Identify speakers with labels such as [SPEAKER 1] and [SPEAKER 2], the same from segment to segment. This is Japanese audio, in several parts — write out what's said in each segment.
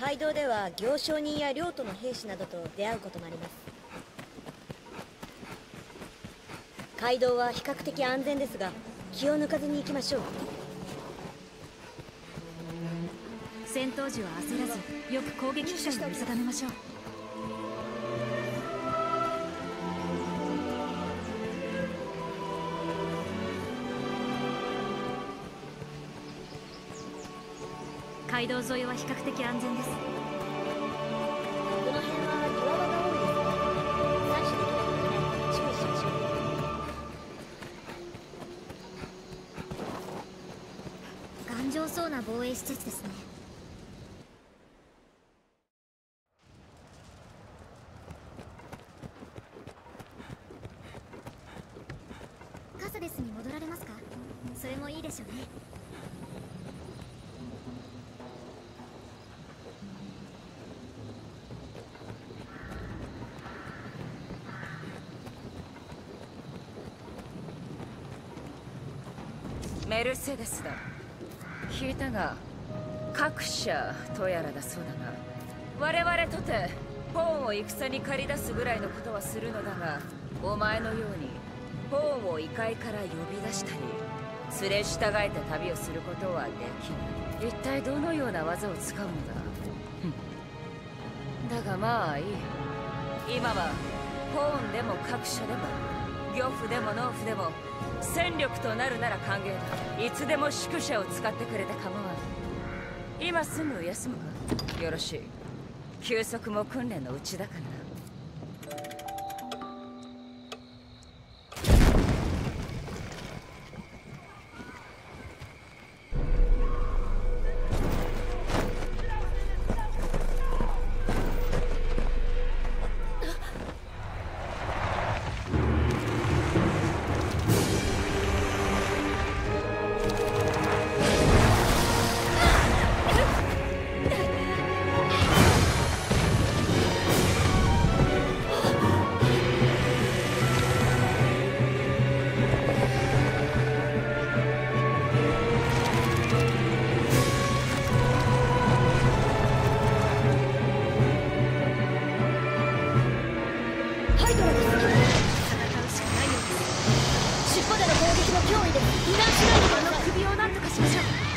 [SPEAKER 1] 街道では行商人や領土の兵士などと出会うこともあります。街道は比較的安全ですが気を抜かずに行きましょう。
[SPEAKER 2] 戦闘時は焦らずよく攻撃手を見定めましょう。街道沿いは比較的安全です。こ
[SPEAKER 1] の辺は岩場が多いです。採取できないので注意しまし。ょう
[SPEAKER 3] 頑丈そうな防衛施設ですね。カサデスに戻られますか？それもいいでしょうね
[SPEAKER 4] メルセデスだ。聞いたが各社とやらだそうだが我々とてポーンを戦に駆り出すぐらいのことはするのだがお前のようにポーンを異界から呼び出したり連れ従えて旅をすることはできない一体どのような技を使うのだ？だがまあいい。今はポーンでも各所でも漁夫でも農夫でも。戦力となるなら歓迎だ。いつでも宿舎を使ってくれて構わん。今すぐ休むか。よろしい。休息も訓練のうちだからな。
[SPEAKER 1] イドラです。戦う
[SPEAKER 2] しかないよ。うです
[SPEAKER 1] 尻尾での攻撃の脅威で避
[SPEAKER 2] 難しないでくださ首を何とかしましょう。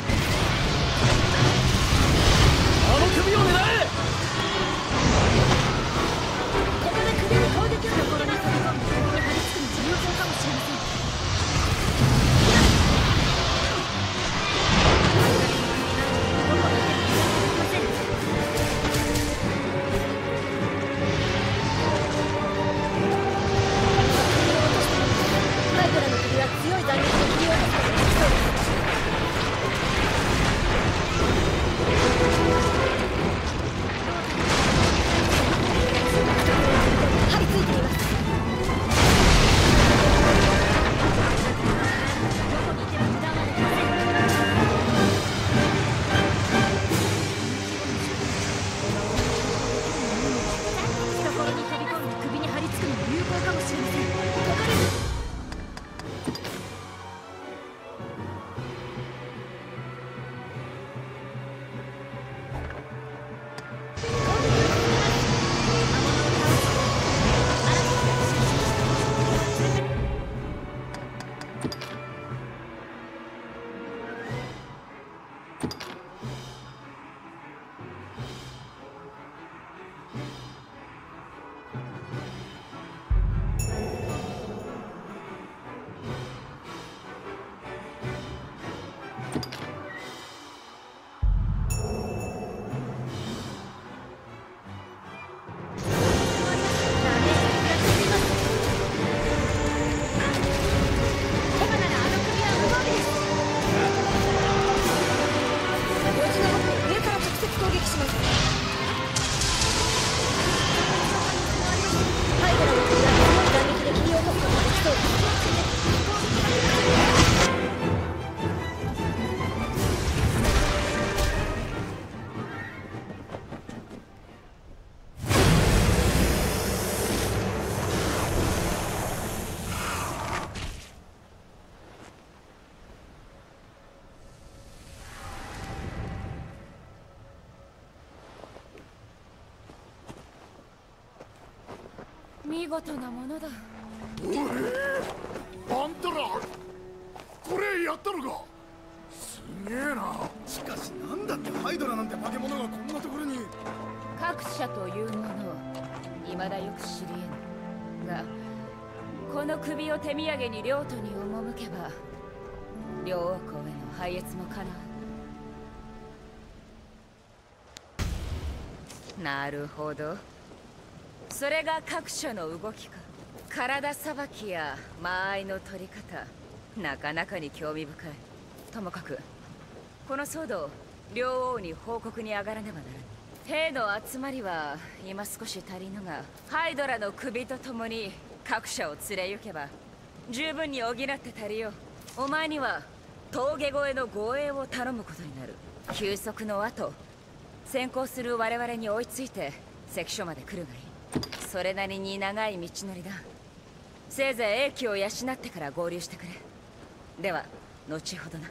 [SPEAKER 4] 見事なものだ。
[SPEAKER 5] おえあんたらこれやったのか。すげえな。
[SPEAKER 6] しかしなんだってハイドラなんて化け物がこんなところに。
[SPEAKER 4] 各社というもの未だよく知りえぬ。がこの首を手土産に領土に赴けば両王校への拝謁もかなう。なるほどそれが各所の動きか。体さばきや間合いの取り方。なかなかに興味深い。ともかくこの騒動両王に報告に上がらねばならぬ兵の集まりは今少し足りぬがハイドラの首と共に各社を連れ行けば十分に補って足りよう。お前には峠越えの護衛を頼むことになる。休息の後先行する我々に追いついて関所まで来るがいい。それなりに長い道のりだ。せいぜい英気を養ってから合流してくれ。では後ほどな。